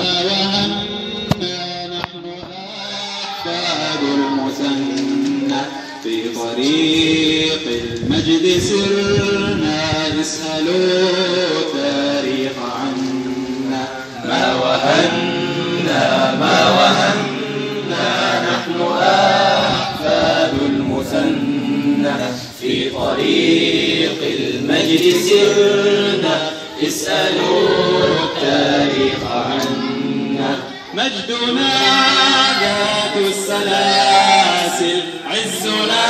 ما وهنا نحن أحفاد المثنى في طريق المجد سرنا اسألوا تاريخ عنا ما وهنا ما وهنا نحن أحفاد المثنى في طريق المجد سرنا اسألوا التاريخ عنا مجدنا ذات السلاسل عزنا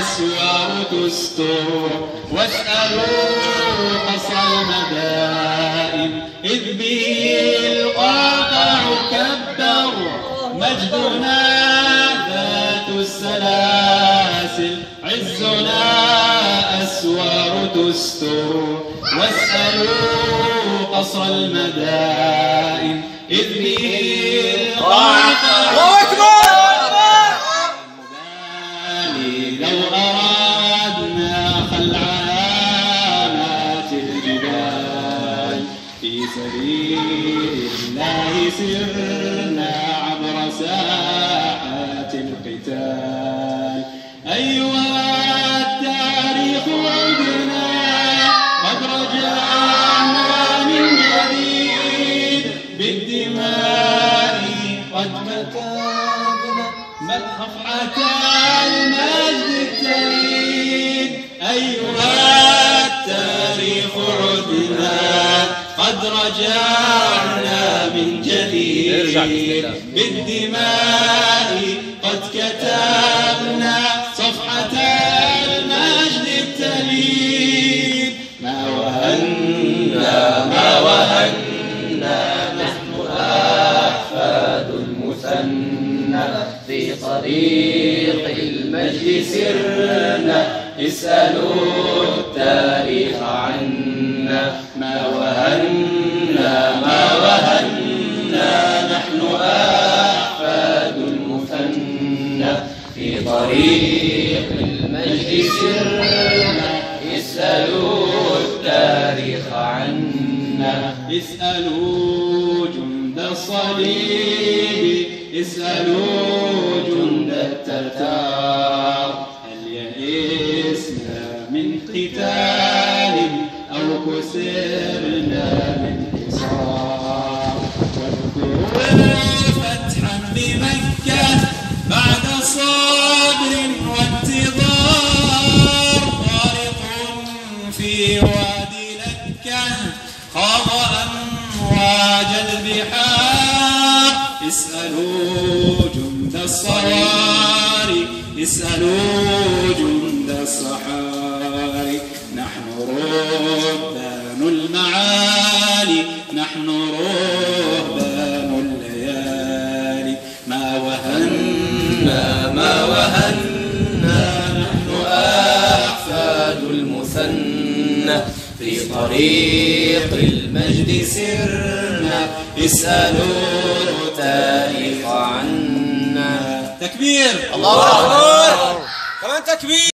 أسوار تستر. واسألوا قصر المدائن إذ به القاطع كبر مجدنا ذات السلاسل عزنا أسوار تستر. واسألوا قصر المدائن. إذ به القاطع المبالي لو أرادنا خلعانات الجبال. في سبيل الله سرنا عبر ساحات القتال. صفحة المجد أيها التاريخ عدنا قد رجعنا من جديد. بالدماء قد كتبنا صفحة المجد التليد. ما وهنا ما وهنا نحن أحفاد المثنى. في طريق المجد سرنا اسألوا التاريخ عنا ما وهنا ما وهنا نحن أحفاد المثنى في طريق المجد سرنا اسألوا التاريخ عنا. اسألوا جند الصليب اسألوا جند التتار. اسألوا جند الصواري اسألوا جند الصحاري. نحن رهبان المعالي نحن الليالي. ما وهنا ما وهنا أحفاد المثنى. في طريق المجد سرنا اسألوا التاريخ عنا. تكبير. الله أكبر. كمان تكبير.